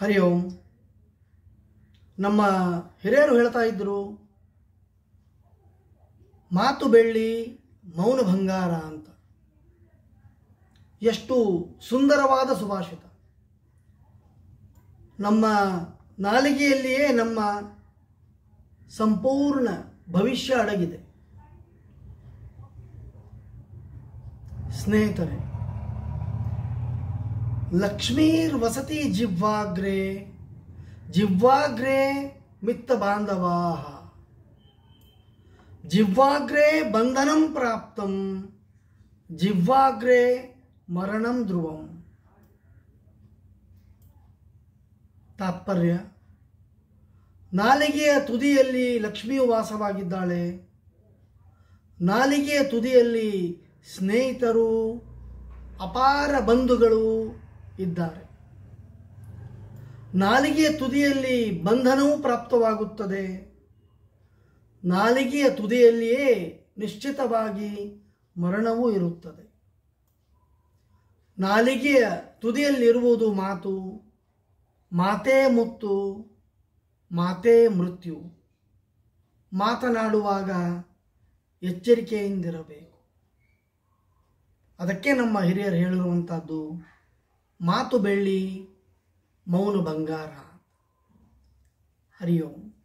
ಹರಿ ಓಂ. ನಮ್ಮ ಹಿರಿಯರು ಹೇಳ್ತಾ ಇದ್ರು, ಮಾತು ಬೆಳ್ಳಿ ಮೌನ ಬಂಗಾರ ಅಂತ. ಎಷ್ಟು ಸುಂದರವಾದ ಸುಭಾಷಿತ. ನಮ್ಮ ನಾಲಿಗೆಯಲ್ಲಿಯೇ ನಮ್ಮ ಸಂಪೂರ್ಣ ಭವಿಷ್ಯ ಅಡಗಿದೆ. ಸ್ನೇಹಿತರೆ ಲಕ್ಷ್ಮೀರ್ ವಸತಿ ಜಿಹ್ವಾಗ್ರೆ ಜಿಹ್ವಾಗ್ರೆ ಮಿತ್ತ ಬಾಂಧವಾ ಜಿಹ್ವಾಗ್ರೆ ಬಂಧನಂ ಪ್ರಾಪ್ತಂ. ಜಿಹ್ವಾಗ್ರೆ ಮರಣಂ ಧ್ರುವಂ. ತಾತ್ಪರ್ಯ. ನಾಲಿಗೆಯ ತುದಿಯಲ್ಲಿ ಲಕ್ಷ್ಮಿಯು ವಾಸವಾಗಿದ್ದಾಳೆ. ನಾಲಿಗೆಯ ತುದಿಯಲ್ಲಿ ಸ್ನೇಹಿತರು, ಅಪಾರ ಬಂಧುಗಳು ಇದ್ದಾರೆ. ನಾಲಿಗೆಯ ತುದಿಯಲ್ಲಿ ಬಂಧನವೂ ಪ್ರಾಪ್ತವಾಗುತ್ತದೆ. ನಾಲಿಗೆಯ ತುದಿಯಲ್ಲಿಯೇ ನಿಶ್ಚಿತವಾಗಿ ಮರಣವೂ ಇರುತ್ತದೆ. ನಾಲಿಗೆಯ ತುದಿಯಲ್ಲಿರುವುದು ಮಾತು, ಮಾತೇ ಮುತ್ತು, ಮಾತೇ ಮೃತ್ಯು. ಮಾತನಾಡುವಾಗ ಎಚ್ಚರಿಕೆಯಿಂದಿರಬೇಕು. ಅದಕ್ಕೆ ನಮ್ಮ ಹಿರಿಯರು ಹೇಳಿರುವಂಥದ್ದು ಮಾತು ಬೆಳ್ಳಿ ಮೌನ ಬಂಗಾರ. ಹರಿ ಓಂ.